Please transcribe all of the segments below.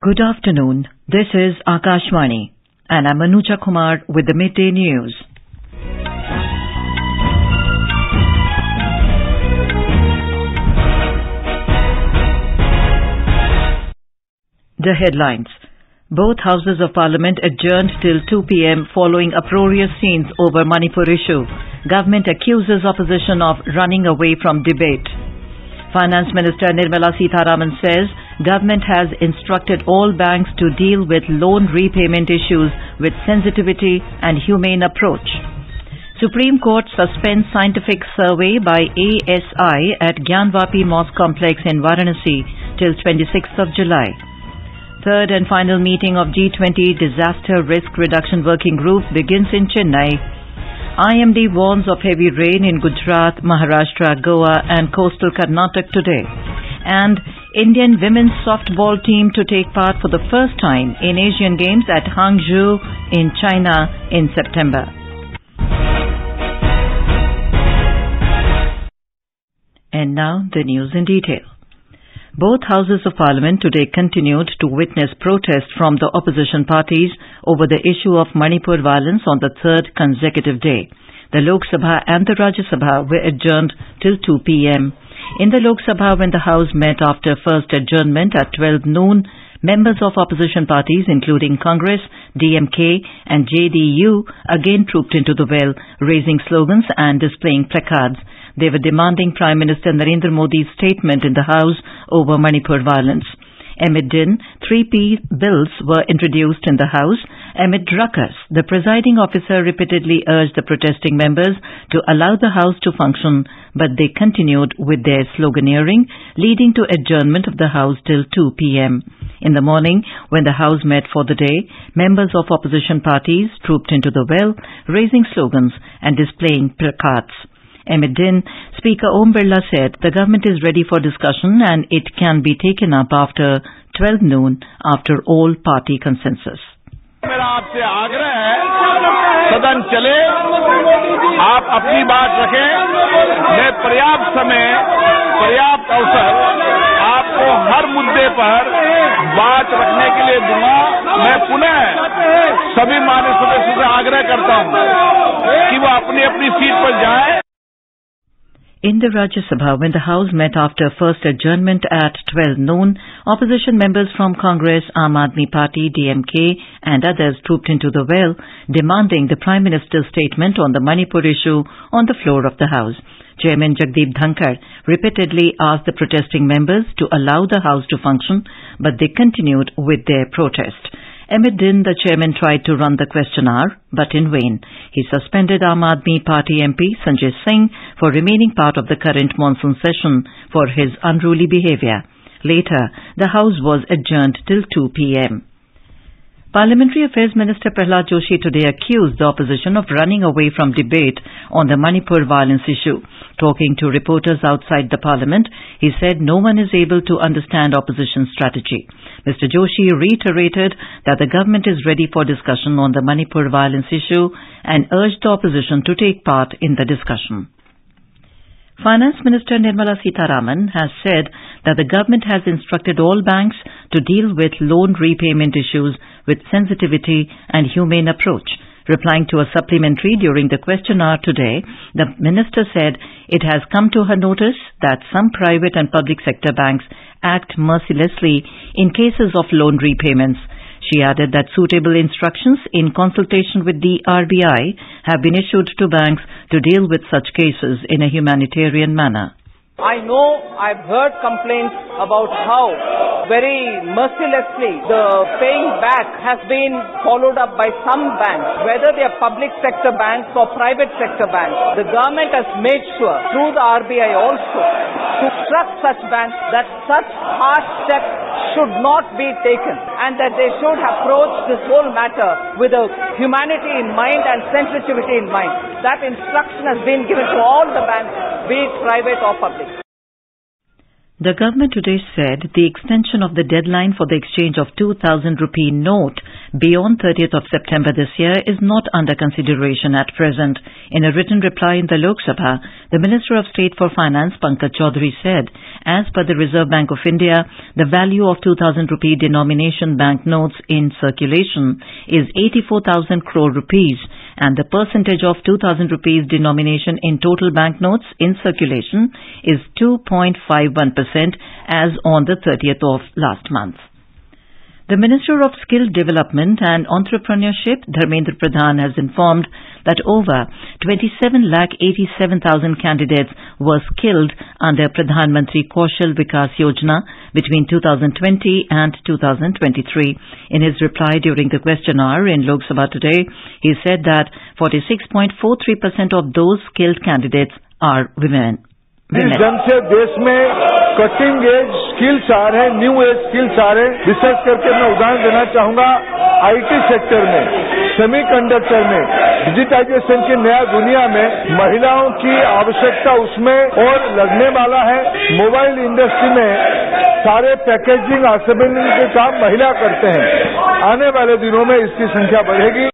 Good afternoon. This is Akashvani, and I'm Anuja Kumar with the midday news. The headlines. Both houses of parliament adjourned till 2 p.m. following uproarious scenes over Manipur issue. Government accuses opposition of running away from debate. Finance Minister Nirmala Sitharaman says government has instructed all banks to deal with loan repayment issues with sensitivity and humane approach. Supreme Court suspends scientific survey by ASI at Gyanvapi Mosque Complex in Varanasi till 26th of July. Third and final meeting of G20 Disaster Risk Reduction Working Group begins in Chennai. IMD warns of heavy rain in Gujarat, Maharashtra, Goa and coastal Karnataka today. And Indian women's softball team to take part for the first time in Asian Games at Hangzhou in China in September. And now the news in detail. Both houses of parliament today continued to witness protests from the opposition parties over the issue of Manipur violence on the third consecutive day. The Lok Sabha and the Rajya Sabha were adjourned till 2 p.m. In the Lok Sabha, when the House met after first adjournment at 12 noon, members of opposition parties, including Congress, DMK and JDU, again trooped into the well, raising slogans and displaying placards. They were demanding Prime Minister Narendra Modi's statement in the House over Manipur violence. Amid din, three P bills were introduced in the House. Amid ruckus, the presiding officer repeatedly urged the protesting members to allow the House to function, but they continued with their sloganeering, leading to adjournment of the House till 2 p.m. In the morning, when the House met for the day, members of opposition parties trooped into the well, raising slogans and displaying placards. Amid din, Speaker Om Birla said the government is ready for discussion and it can be taken up after 12 noon after all party consensus. मेरा आपसे आग्रह है सदन चले आप अपनी बात रखें मैं पर्याप्त समय पर्याप्त अवसर आपको हर मुद्दे पर बात रखने के लिए दूँगा मैं पुनः सभी मान्य सदस्यों से आग्रह करता हूँ कि वो अपनी अपनी सीट पर जाएँ In the Rajya Sabha, when the House met after first adjournment at 12 noon, opposition members from Congress, Aam Aadmi Party, DMK and others trooped into the well, demanding the Prime Minister's statement on the Manipur issue on the floor of the House. Chairman Jagdeep Dhankhar repeatedly asked the protesting members to allow the House to function, but they continued with their protest. Amid din, the chairman tried to run the question hour, but in vain. He suspended Aam Aadmi Party MP Sanjay Singh for remaining part of the current monsoon session for his unruly behaviour. Later, the House was adjourned till 2 p.m. Parliamentary Affairs Minister Prahlad Joshi today accused the opposition of running away from debate on the Manipur violence issue. Talking to reporters outside the parliament, he said no one is able to understand opposition strategy. Mr. Joshi reiterated that the government is ready for discussion on the Manipur violence issue and urged the opposition to take part in the discussion. Finance Minister Nirmala Sitharaman has said that the government has instructed all banks to deal with loan repayment issues with sensitivity and humane approach. Replying to a supplementary during the question hour today, the minister said it has come to her notice that some private and public sector banks act mercilessly in cases of loan repayments. She added that suitable instructions in consultation with the RBI have been issued to banks to deal with such cases in a humanitarian manner. I know I've heard complaints about how very mercilessly the paying back has been followed up by some banks, whether they are public sector banks or private sector banks. The government has made sure through the RBI also to trust such banks that such harsh steps should not be taken and that they should approach this whole matter with a humanity in mind and sensitivity in mind. That instruction has been given to all the banks, be it private or public. The government today said the extension of the deadline for the exchange of 2000 rupee note beyond 30th of September this year is not under consideration at present. In a written reply in the Lok Sabha, the Minister of State for Finance Pankaj Chaudhary said, as per the Reserve Bank of India, the value of 2000 rupee denomination bank notes in circulation is 84,000 crore rupees and the percentage of 2000 rupees denomination in total banknotes in circulation is 2.51% as on the 30th of last month. The Minister of Skill Development and Entrepreneurship, Dharmendra Pradhan, has informed that over 27,87,000 candidates were skilled under Pradhan Mantri Kaushal Vikas Yojana between 2020 and 2023. In his reply during the question hour in Lok Sabha today, he said that 46.43% of those skilled candidates are women. इस ढंग से देश में cutting edge skills आ रहे हैं new age skills आ रहे हैं। Research करके मैं उदाहरण देना चाहूँगा आईटी सेक्टर में सेमी कंडक्टर में डिजिटाइजेशन की नया दुनिया में महिलाओं की आवश्यकता उसमें और लगने वाला है। मोबाइल इंडस्ट्री में सारे पैकेजिंग असेंबलिंग के काम महिला करते हैं। आने वाले दिनों में इसकी संख्या बढ़ेगी।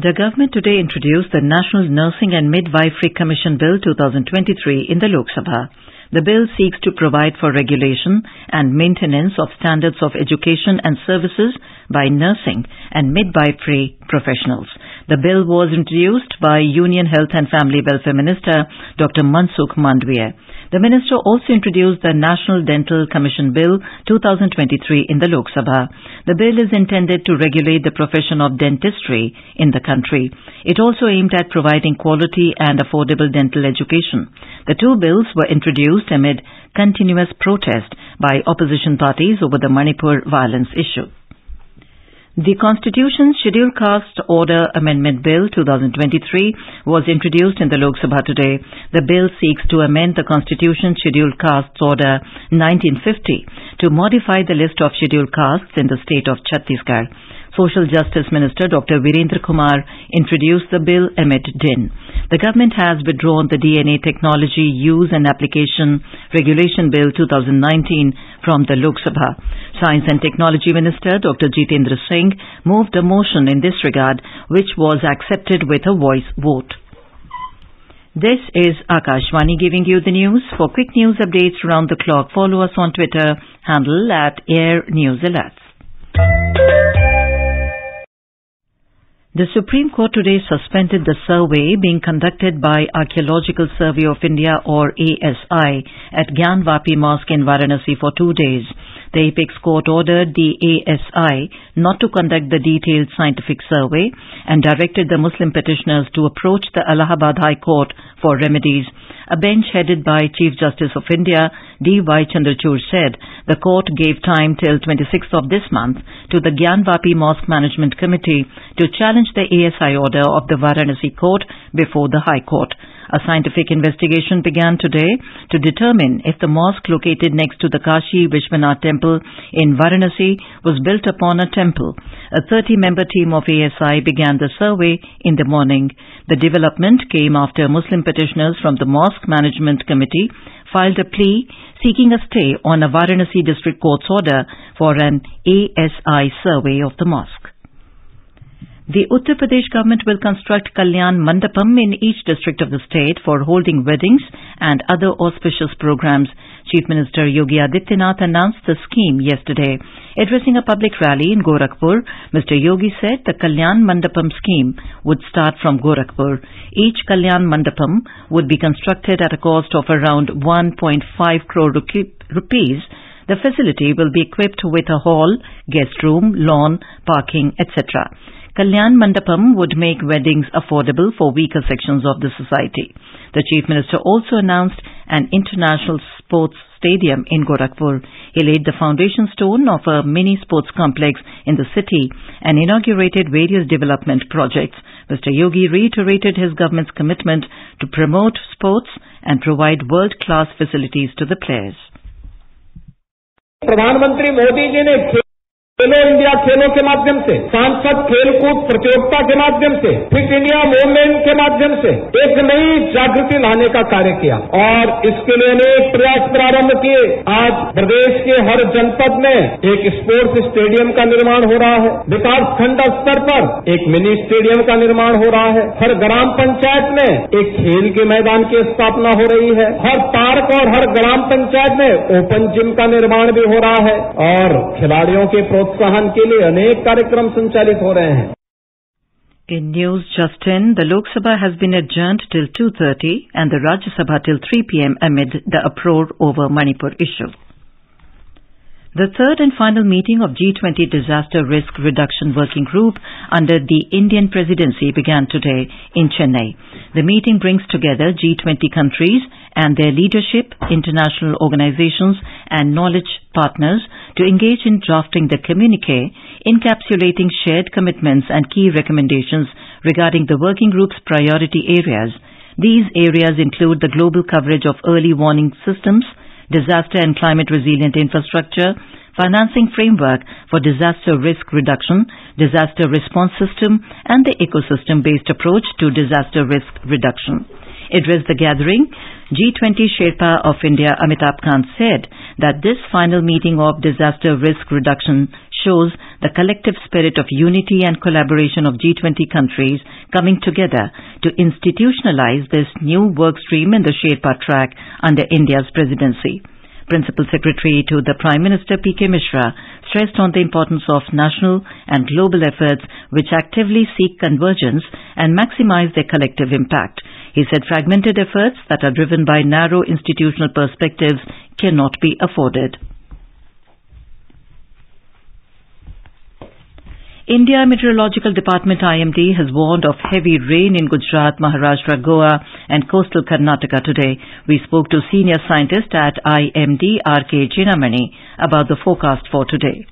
The government today introduced the National Nursing and Midwifery Commission Bill 2023 in the Lok Sabha. The bill seeks to provide for regulation and maintenance of standards of education and services by nursing and midwifery professionals. The bill was introduced by Union Health and Family Welfare Minister Dr. Mansukh Mandaviya. The minister also introduced the National Dental Commission Bill 2023 in the Lok Sabha. The bill is intended to regulate the profession of dentistry in the country. It also aimed at providing quality and affordable dental education. The two bills were introduced amid continuous protest by opposition parties over the Manipur violence issue. The Constitution's Scheduled Caste Order Amendment Bill 2023 was introduced in the Lok Sabha today. The bill seeks to amend the Constitution's Scheduled Castes Order 1950 to modify the list of scheduled castes in the state of Chhattisgarh. Social Justice Minister Dr. Virendra Kumar introduced the bill amid din. The government has withdrawn the DNA Technology Use and Application Regulation Bill 2019 from the Lok Sabha. Science and Technology Minister Dr. Jitendra Singh moved a motion in this regard which was accepted with a voice vote. This is Akashvani giving you the news. For quick news updates around the clock, follow us on Twitter, handle at Air News Alerts. The Supreme Court today suspended the survey being conducted by Archaeological Survey of India or ASI at Gyanvapi Mosque in Varanasi for two days. The Apex Court ordered the ASI not to conduct the detailed scientific survey and directed the Muslim petitioners to approach the Allahabad High Court for remedies. A bench headed by Chief Justice of India D.Y. Chandrachud said the court gave time till 26th of this month to the Gyanvapi Mosque Management Committee to challenge the ASI order of the Varanasi court before the High Court. A scientific investigation began today to determine if the mosque located next to the Kashi Vishwanath temple in Varanasi was built upon a temple. A 30-member team of ASI began the survey in the morning. The development came after Muslim petitioners from the Mosque Management Committee filed a plea seeking a stay on a Varanasi District Court's order for an ASI survey of the mosque. The Uttar Pradesh government will construct Kalyan Mandapam in each district of the state for holding weddings and other auspicious programs. Chief Minister Yogi Adityanath announced the scheme yesterday. Addressing a public rally in Gorakhpur, Mr. Yogi said the Kalyan Mandapam scheme would start from Gorakhpur. Each Kalyan Mandapam would be constructed at a cost of around 1.5 crore rupees. The facility will be equipped with a hall, guest room, lawn, parking, etc. Kalyan Mandapam would make weddings affordable for weaker sections of the society. The Chief Minister also announced an international sports stadium in Gorakhpur. He laid the foundation stone of a mini sports complex in the city and inaugurated various development projects. Mr. Yogi reiterated his government's commitment to promote sports and provide world-class facilities to the players. प्रधानमंत्री मोदी जी ने खेलो India खेलों के माध्यम से, सांसद खेलकूद प्रतियोगिता के माध्यम से, फिट इंडिया मूवमेंट के माध्यम से एक नई जागृति लाने का कार्य किया। और इसके लिए अनेक प्रयास प्रारंभ किए। आज प्रदेश के हर जनपद में एक स्पोर्ट्स स्टेडियम का निर्माण हो रहा है। विकास खंड स्तर पर एक मिनी स्टेडियम का निर्माण हो रहा है। हर ग्राम पंचायत में एक खेल के मैदान की स्थापना हो रही है। हर पार्क और हर ग्राम पंचायत में ओपन जिम का निर्माण भी हो रहा है। और खिलाड़ियों के प्रोत्साहन के लिए अनेक कार्यक्रम संचालित हो रहे हैं In news just in, the Lok Sabha has been adjourned till 2.30 and the Rajya Sabha till 3 pm amid the uproar over Manipur issue. The third and final meeting of G20 Disaster Risk Reduction Working Group under the Indian presidency began today in Chennai. The meeting brings together G20 countries and their leadership, international organizations and knowledge partners to engage in drafting the communique encapsulating shared commitments and key recommendations regarding the working group's priority areas. These areas include the global coverage of early warning systems, disaster and climate resilient infrastructure, financing framework for disaster risk reduction, disaster response system, and the ecosystem-based approach to disaster risk reduction. Addressed the gathering, G20 Sherpa of India Amitabh Kant said that this final meeting of disaster risk reduction shows the collective spirit of unity and collaboration of G20 countries coming together to institutionalize this new work stream in the Sherpa track under India's presidency. Principal Secretary to the Prime Minister P.K. Mishra stressed on the importance of national and global efforts which actively seek convergence and maximize their collective impact. He said fragmented efforts that are driven by narrow institutional perspectives cannot be afforded. India Meteorological Department IMD has warned of heavy rain in Gujarat, Maharashtra, Goa and coastal Karnataka today. We spoke to senior scientist at IMD RK Jenamani about the forecast for today.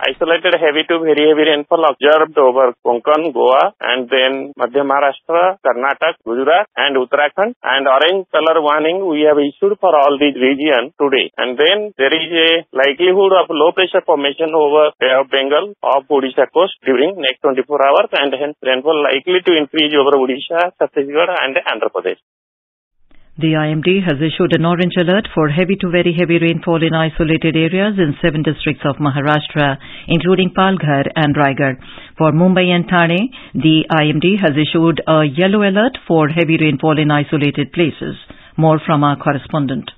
Isolated heavy to very heavy rainfall observed over Konkan, Goa, and then Madhya Maharashtra, Karnataka, Gujarat, and Uttarakhand. And orange color warning we have issued for all these regions today. And then there is a likelihood of low pressure formation over Bay of Bengal of Odisha coast during next 24 hours, and hence rainfall likely to increase over Odisha, Chhattisgarh, and Andhra Pradesh. The IMD has issued an orange alert for heavy to very heavy rainfall in isolated areas in seven districts of Maharashtra, including Palghar and Raigad. For Mumbai and Thane, the IMD has issued a yellow alert for heavy rainfall in isolated places. More from our correspondent.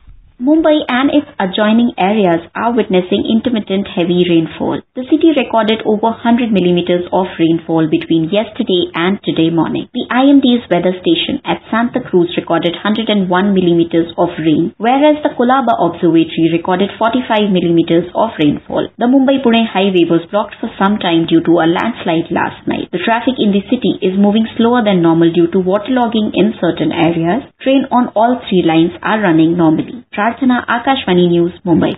Mumbai and its adjoining areas are witnessing intermittent heavy rainfall. The city recorded over 100 millimeters of rainfall between yesterday and today morning. The IMD's weather station at Santa Cruz recorded 101 millimeters of rain, whereas the Colaba Observatory recorded 45 millimeters of rainfall. The Mumbai-Pune highway was blocked for some time due to a landslide last night. The traffic in the city is moving slower than normal due to waterlogging in certain areas. Train on all three lines are running normally. Prarthana Akashvani News, Mumbai.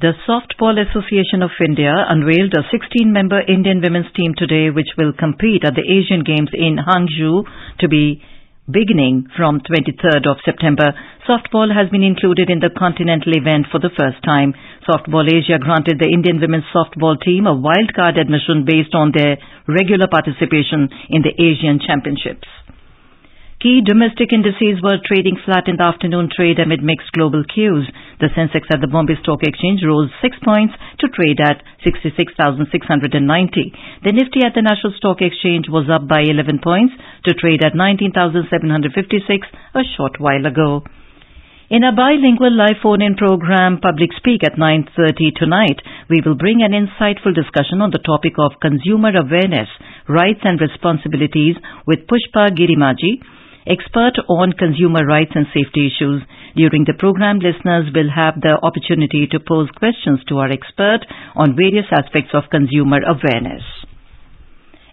The Softball Association of India unveiled a 16-member Indian women's team today which will compete at the Asian Games in Hangzhou to be beginning from 23rd of September. Softball has been included in the continental event for the first time. Softball Asia granted the Indian women's softball team a wildcard admission based on their regular participation in the Asian Championships. Key domestic indices were trading flat in the afternoon trade amid mixed global cues. The Sensex at the Bombay Stock Exchange rose 6 points to trade at 66,690. The Nifty at the National Stock Exchange was up by 11 points to trade at 19,756 a short while ago. In a bilingual live phone-in program, Public Speak at 9.30 tonight, we will bring an insightful discussion on the topic of consumer awareness, rights and responsibilities with Pushpa Girimaji, expert on consumer rights and safety issues. During the program, listeners will have the opportunity to pose questions to our expert on various aspects of consumer awareness.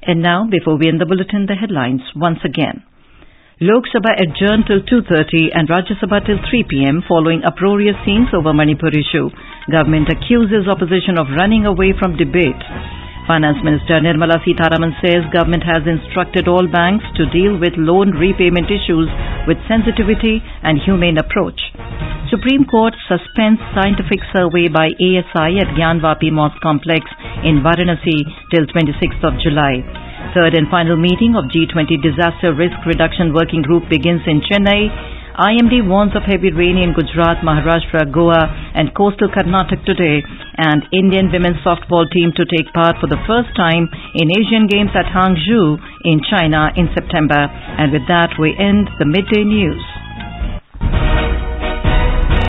And now, before we end the bulletin, the headlines once again. Lok Sabha adjourned till 2.30 and Rajya Sabha till 3 p.m. following uproarious scenes over Manipur issue. Government accuses opposition of running away from debate. Finance Minister Nirmala Sitharaman says government has instructed all banks to deal with loan repayment issues with sensitivity and humane approach. Supreme Court suspends scientific survey by ASI at Gyanvapi Mosque Complex in Varanasi till 26th of July. Third and final meeting of G20 Disaster Risk Reduction Working Group begins in Chennai. IMD warns of heavy rain in Gujarat, Maharashtra, Goa and coastal Karnataka today and Indian women's softball team to take part for the first time in Asian Games at Hangzhou in China in September. And with that we end the midday news.